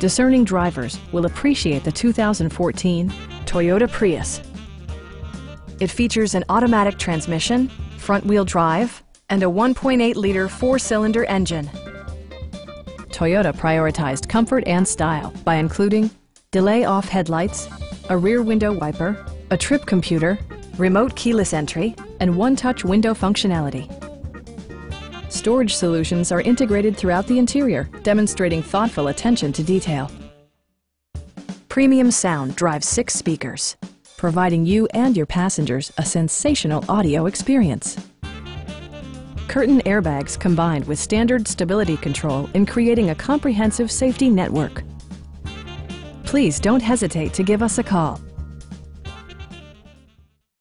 discerning drivers will appreciate the 2014 Toyota Prius. It features an automatic transmission, front-wheel drive, and a 1.8-liter four-cylinder engine. Toyota prioritized comfort and style by including delay-off headlights, a rear window wiper, a trip computer, remote keyless entry, and one-touch window functionality. Storage solutions are integrated throughout the interior, demonstrating thoughtful attention to detail. Premium sound drives six speakers, providing you and your passengers a sensational audio experience. Curtain airbags combined with standard stability control in creating a comprehensive safety network. Please don't hesitate to give us a call.